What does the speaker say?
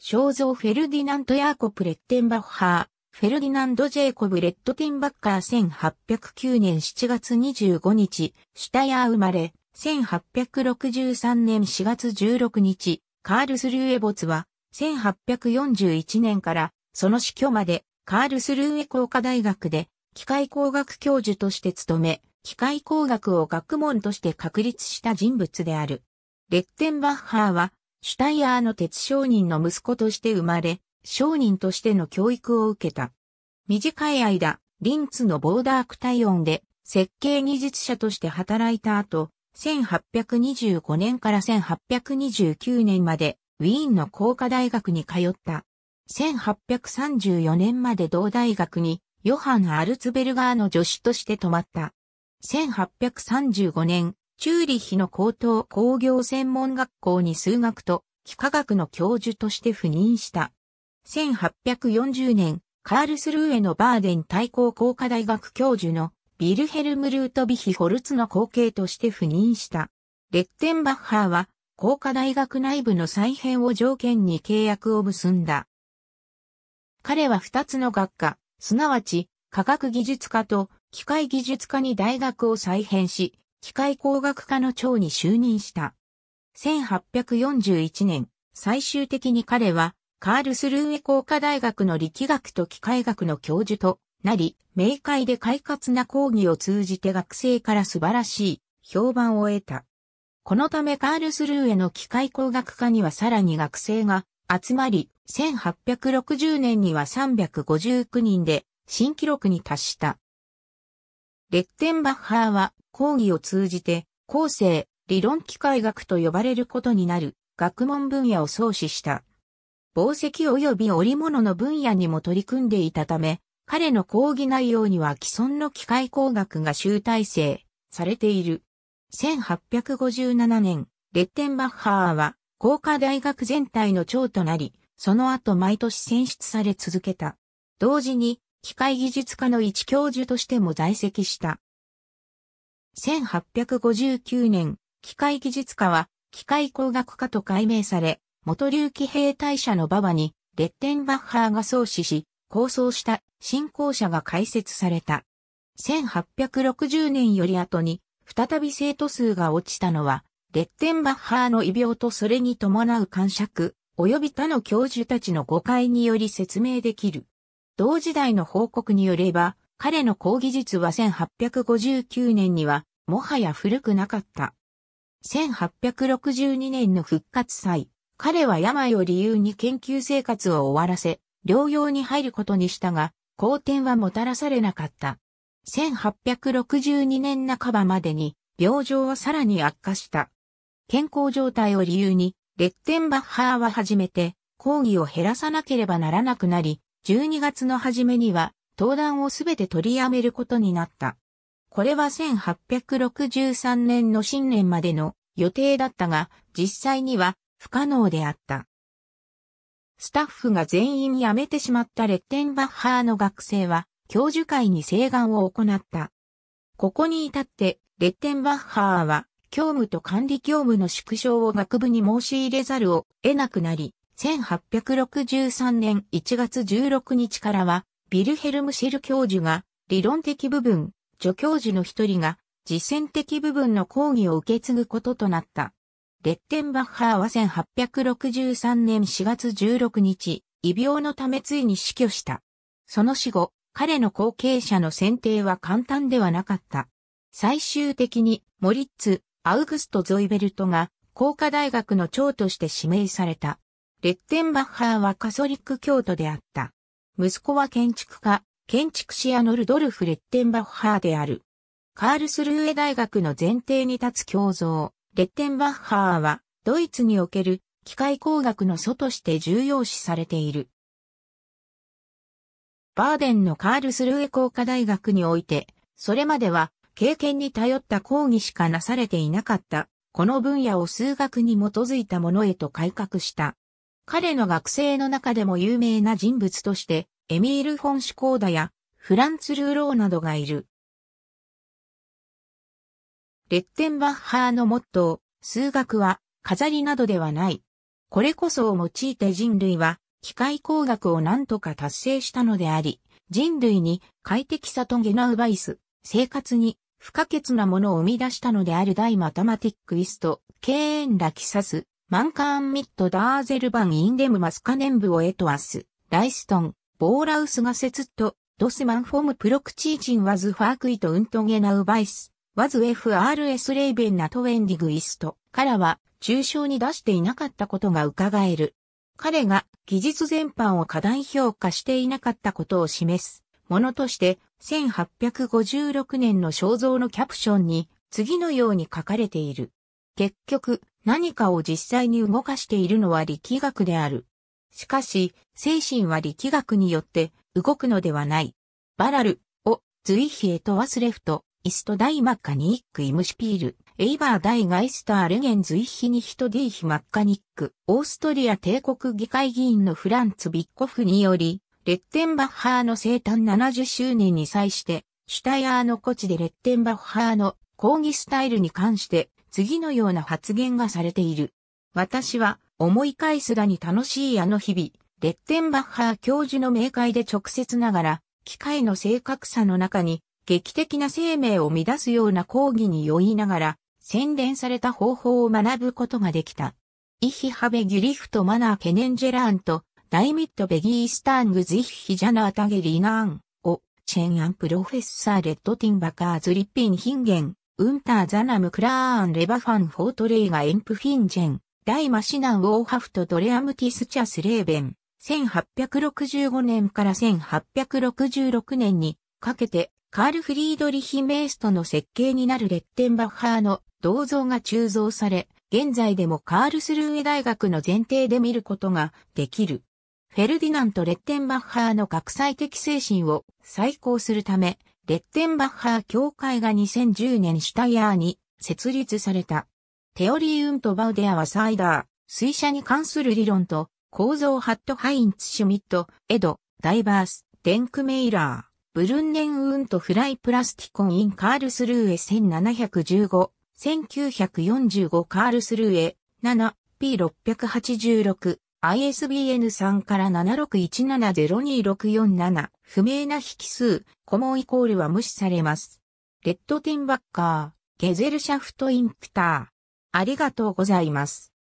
肖像フェルディナント・ヤーコプ・レッテンバッハー、フェルディナンド・ジェイコブ・レッドティンバッカー1809年7月25日、シュタヤー生まれ、1863年4月16日、カールスルーエ没は、1841年からその死去まで、カールスルーエ工科大学で、機械工学教授として務め、機械工学を学問として確立した人物である。レッテンバッハーは、シュタイヤーの鉄商人の息子として生まれ、商人としての教育を受けた。短い間、リンツのボーダークタイオンで設計技術者として働いた後、1825年から1829年までウィーンの工科大学に通った。1834年まで同大学にヨハン・アルツベルガーの助手として泊まった。1835年、チューリッヒの高等工業専門学校に数学と幾何学の教授として赴任した。1840年、カールスルーエのバーデン対抗工科大学教授のビルヘルム・ルート・ビヒ・ホルツの後継として赴任した。レッテンバッハーは、工科大学内部の再編を条件に契約を結んだ。彼は二つの学科、すなわち、科学技術科と機械技術科に大学を再編し、機械工学科の長に就任した。1841年、最終的に彼は、カールスルーエ工科大学の力学と機械学の教授となり、明快で快活な講義を通じて学生から素晴らしい評判を得た。このためカールスルーエの機械工学科にはさらに学生が集まり、1860年には359人で新記録に達した。レッテンバッハーは講義を通じて、後世、理論機械学と呼ばれることになる学問分野を創始した。宝石及び織物の分野にも取り組んでいたため、彼の講義内容には既存の機械工学が集大成されている。1857年、レッテンバッハーは工科大学全体の長となり、その後毎年選出され続けた。同時に、機械技術科の一教授としても在籍した。1859年、機械技術科は機械工学科と改名され、元竜騎兵隊舎の馬場にレッテンバッハーが創始し、構想した新校舎が開設された。1860年より後に再び生徒数が落ちたのは、レッテンバッハーの異病とそれに伴う感触、及び他の教授たちの誤解により説明できる。同時代の報告によれば、彼の講義術は1859年にはもはや古くなかった。1862年の復活祭、彼は病を理由に研究生活を終わらせ、療養に入ることにしたが、好転はもたらされなかった。1862年半ばまでに、病状はさらに悪化した。健康状態を理由に、レッテンバッハーは初めて、講義を減らさなければならなくなり、12月の初めには、登壇をすべて取りやめることになった。これは1863年の新年までの予定だったが、実際には不可能であった。スタッフが全員辞めてしまったレッテンバッハーの学生は、教授会に請願を行った。ここに至って、レッテンバッハーは、教務と管理業務の縮小を学部に申し入れざるを得なくなり、1863年1月16日からは、ビルヘルム・シェル教授が、理論的部分、助教授の一人が実践的部分の講義を受け継ぐこととなった。レッテンバッハーは1863年4月16日、異病のためついに死去した。その死後、彼の後継者の選定は簡単ではなかった。最終的に、モリッツ、アウグスト・ゾイベルトが、工科大学の長として指名された。レッテンバッハーはカソリック教徒であった。息子は建築家、建築士アノルドルフ・レッテンバッハーである。カールスルーエ大学の前提に立つ教像、レッテンバッハーは、ドイツにおける機械工学の祖として重要視されている。バーデンのカールスルーエ工科大学において、それまでは経験に頼った講義しかなされていなかった、この分野を数学に基づいたものへと改革した。彼の学生の中でも有名な人物として、エミール・フォン・シュコーダやフランツ・ルーローなどがいる。レッテンバッハーのモットー、数学は飾りなどではない。これこそを用いて人類は機械工学を何とか達成したのであり、人類に快適さとゲナウバイス、生活に不可欠なものを生み出したのである大マタマティックイスト、ケーンラキサス、マンカーンミットダーゼルバンインデムマスカネンブオエトアス、ライストン、ボーラウスガセツット、ドスマンフォムプロクチーチンワズファークイトウントゲナウバイス、ワズ FRS レイベンナトウェンディグイストからは、抽象に出していなかったことが伺える。彼が技術全般を過大評価していなかったことを示すものとして、1856年の肖像のキャプションに次のように書かれている。結局、何かを実際に動かしているのは力学である。しかし、精神は力学によって動くのではない。バラル、を、ズイヒエとワスレフト、イストダイマッカニックイムシピール、エイバーダイガイスターレゲンズイヒニヒトディーヒマッカニック、オーストリア帝国議会議員のフランツ・ビッコフにより、レッテンバッハーの生誕70周年に際して、シュタヤーの古地でレッテンバッハーの講義スタイルに関して次のような発言がされている。私は思い返すだに楽しいあの日々、レッテンバッハー教授の明快で直接ながら、機械の正確さの中に劇的な生命を乱すような講義に酔いながら、洗練された方法を学ぶことができた。イヒハベギュリフトマナーケネンジェラーンと、ダイミットベギースタングズイヒジャナータゲリナーン。を、チェンアンプロフェッサーレッドティンバカーズリッピンヒンゲン、ウンターザナムクラーンレバファンフォートレイガエンプフィンジェン、ダイマシナンウォーハフトドレアムティスチャスレーベン、1865年から1866年にかけてカール・フリードリヒ・メイストの設計になるレッテンバッハーの銅像が鋳造され、現在でもカールスルーエ大学の前提で見ることができる。フェルディナント・レッテンバッハーの国際的精神を再興するため、レッテンバッハー協会が2010年シュタイヤーに設立された。テオリーウントバウデアはサイダー、水車に関する理論と、構造ハットハインツ・シュミット、エド、ダイバース、デンクメイラー、ブルンネンウントフライプラスティコンインカールスルーエ1715、1945カールスルーエ7、P686、ISBN 3から7617-02647、不明な引数、コモンイコールは無視されます。レッドティンバッカー、ゲゼルシャフトインクター。ありがとうございます。